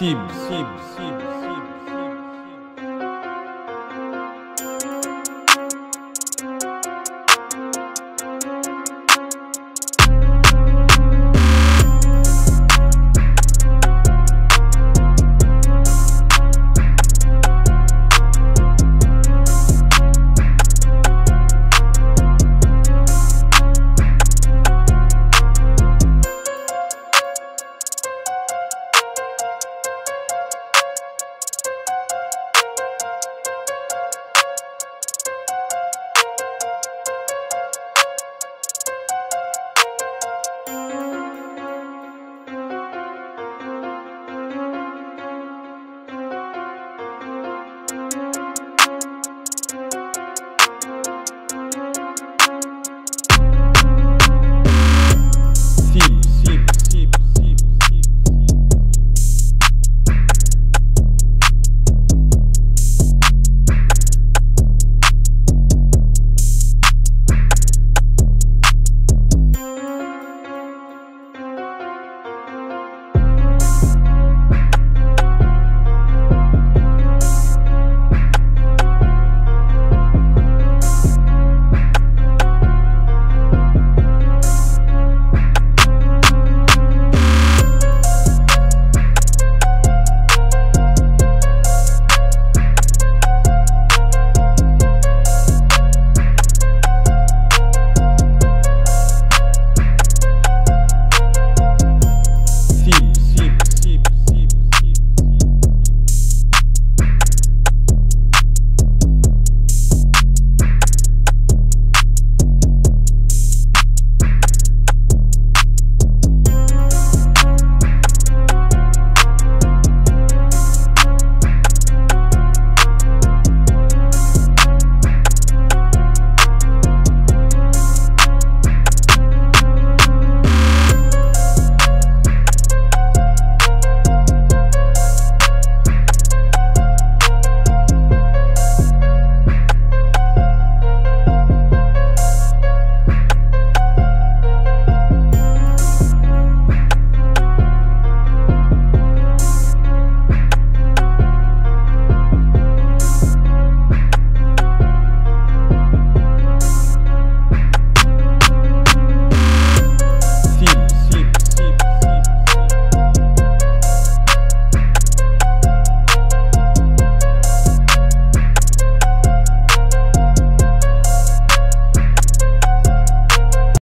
Thebes. Thebes. Thebes.